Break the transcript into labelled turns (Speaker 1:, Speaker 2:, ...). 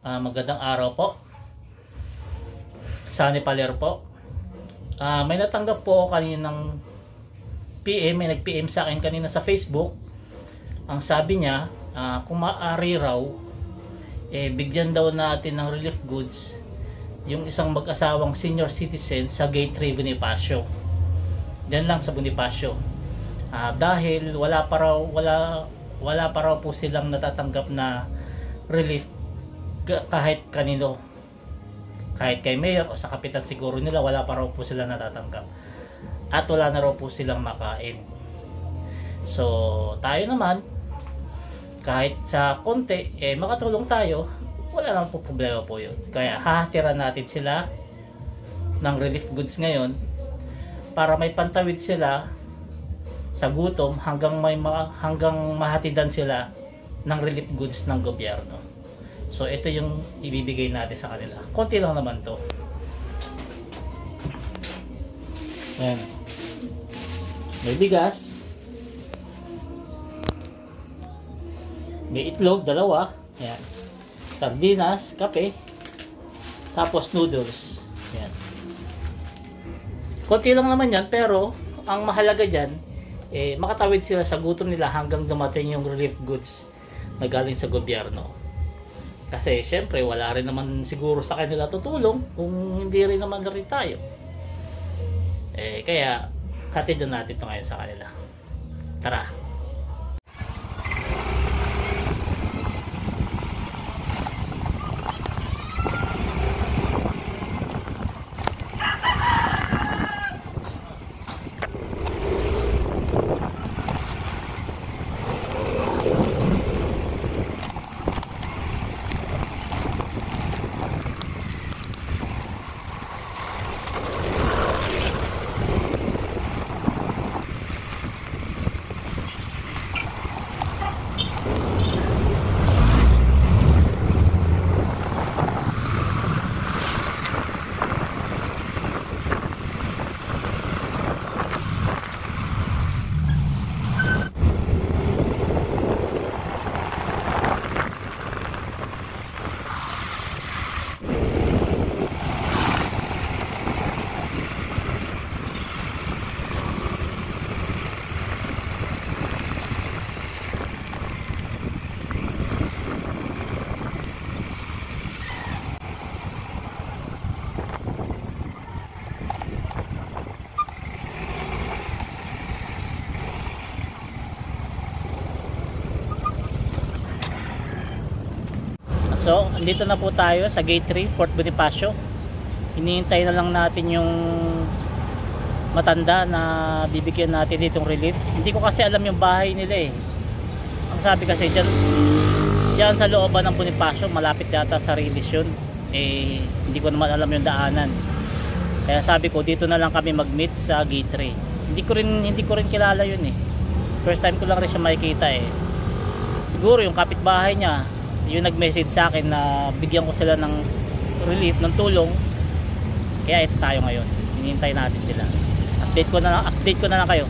Speaker 1: Ah, magandang araw po. Sunny Paler po. Ah, may natanggap po ako kaninang PM, may nag-PM sa akin kanina sa Facebook. Ang sabi niya, ah, kung maaari raw, eh, bigyan daw natin ng relief goods yung isang mag-asawang senior citizen sa Gate 3 Bonifacio. Diyan lang sa Bonifacio. Ah, dahil wala pa raw wala wala pa raw po silang natatanggap na relief kahit kanino kahit kay mayor o sa kapitan siguro nila wala pa raw po sila natatanggap. At wala na raw po silang makain. So tayo naman kahit sa konti eh makatulong tayo wala lang po problema po yun. Kaya hahatiran natin sila ng relief goods ngayon para may pantawid sila sa gutom hanggang may ma- hanggang mahatidan sila ng relief goods ng gobyerno. So ito yung ibibigay natin sa kanila. Konti lang naman to. Ayan. May bigas. May itlog, dalawa. Ayan. Sardinas, kape. Tapos noodles. Ayan. Konti lang naman yan, pero ang mahalaga dyan, eh, makatawid sila sa gutom nila hanggang dumating yung relief goods na galing sa gobyerno. Kasi syempre wala rin naman siguro sa kanila tutulong kung hindi rin naman rin tayo. Eh, kaya hatid na natin ito ngayon sa kanila. Tara! So, andito na po tayo sa Gate 3, Fort Bonifacio. Hinihintay na lang natin yung matanda na bibigyan natin ditong relief. Hindi ko kasi alam yung bahay nila eh. Ang sabi kasi dyan, dyan sa looban ng Bonifacio, malapit yata sa release yun. Eh, hindi ko naman alam yung daanan. Kaya sabi ko, dito na lang kami mag-meet sa Gate 3. Hindi ko rin, hindi ko rin kilala yun eh. First time ko lang rin siya makikita eh. Siguro yung kapitbahay niya, yung nag-message sa akin na bigyan ko sila ng relief, ng tulong. Kaya ito tayo ngayon. Hinihintay natin sila. Update ko na update ko na lang kayo.